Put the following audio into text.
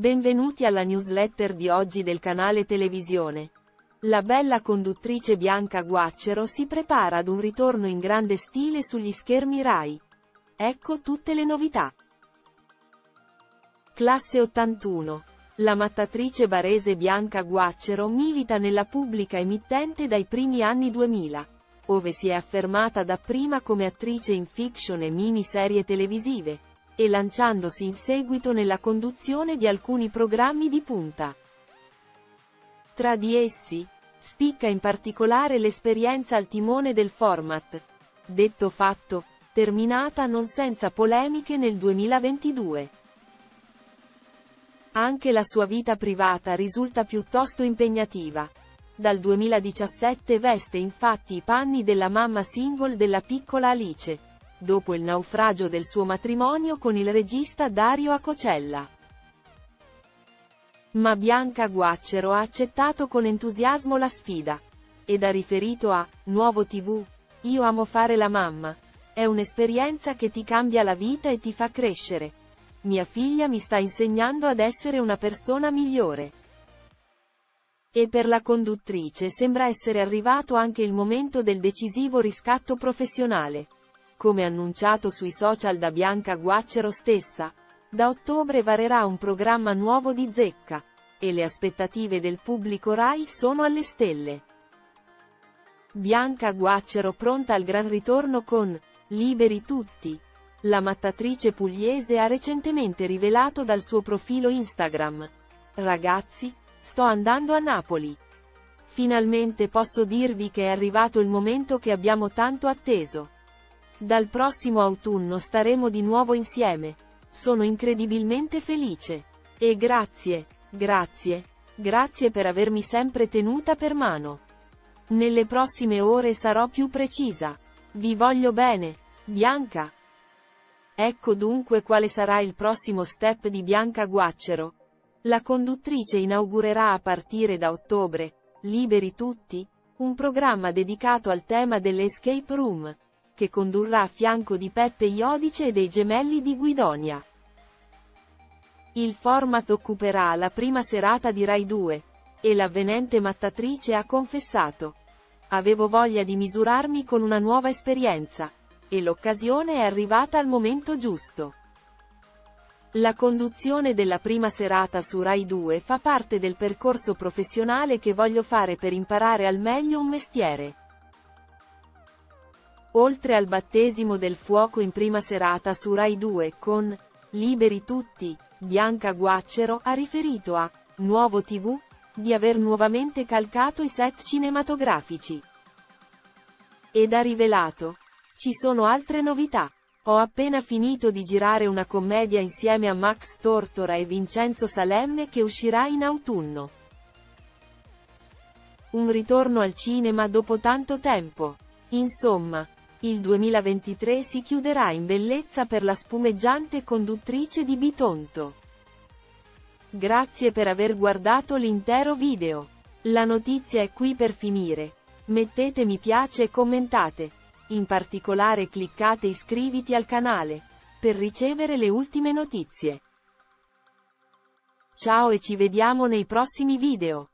Benvenuti alla newsletter di oggi del canale Televisione. La bella conduttrice Bianca Guaccero si prepara ad un ritorno in grande stile sugli schermi Rai. Ecco tutte le novità. Classe 81. La mattatrice barese Bianca Guaccero milita nella pubblica emittente dai primi anni 2000, ove si è affermata dapprima come attrice in fiction e miniserie televisive e lanciandosi in seguito nella conduzione di alcuni programmi di punta. Tra di essi, spicca in particolare l'esperienza al timone del format. Detto fatto, terminata non senza polemiche nel 2022. Anche la sua vita privata risulta piuttosto impegnativa. Dal 2017 veste infatti i panni della mamma single della piccola Alice dopo il naufragio del suo matrimonio con il regista Dario Acocella. Ma Bianca Guaccero ha accettato con entusiasmo la sfida. Ed ha riferito a Nuovo TV. Io amo fare la mamma. È un'esperienza che ti cambia la vita e ti fa crescere. Mia figlia mi sta insegnando ad essere una persona migliore. E per la conduttrice sembra essere arrivato anche il momento del decisivo riscatto professionale come annunciato sui social da Bianca Guaccero stessa. Da ottobre varerà un programma nuovo di Zecca. E le aspettative del pubblico Rai sono alle stelle. Bianca Guaccero pronta al gran ritorno con Liberi tutti. La mattatrice pugliese ha recentemente rivelato dal suo profilo Instagram. Ragazzi, sto andando a Napoli. Finalmente posso dirvi che è arrivato il momento che abbiamo tanto atteso. Dal prossimo autunno staremo di nuovo insieme. Sono incredibilmente felice. E grazie, grazie, grazie per avermi sempre tenuta per mano. Nelle prossime ore sarò più precisa. Vi voglio bene. Bianca. Ecco dunque quale sarà il prossimo step di Bianca Guaccero. La conduttrice inaugurerà a partire da ottobre, Liberi Tutti, un programma dedicato al tema delle escape room che condurrà a fianco di Peppe Iodice e dei gemelli di Guidonia. Il format occuperà la prima serata di Rai 2, e l'avvenente mattatrice ha confessato. Avevo voglia di misurarmi con una nuova esperienza, e l'occasione è arrivata al momento giusto. La conduzione della prima serata su Rai 2 fa parte del percorso professionale che voglio fare per imparare al meglio un mestiere. Oltre al battesimo del fuoco in prima serata su Rai 2 con Liberi tutti, Bianca Guaccero ha riferito a Nuovo TV di aver nuovamente calcato i set cinematografici. Ed ha rivelato ci sono altre novità. Ho appena finito di girare una commedia insieme a Max Tortora e Vincenzo Salemme che uscirà in autunno. Un ritorno al cinema dopo tanto tempo. Insomma, il 2023 si chiuderà in bellezza per la spumeggiante conduttrice di Bitonto. Grazie per aver guardato l'intero video. La notizia è qui per finire. Mettete mi piace e commentate. In particolare cliccate iscriviti al canale. Per ricevere le ultime notizie. Ciao e ci vediamo nei prossimi video.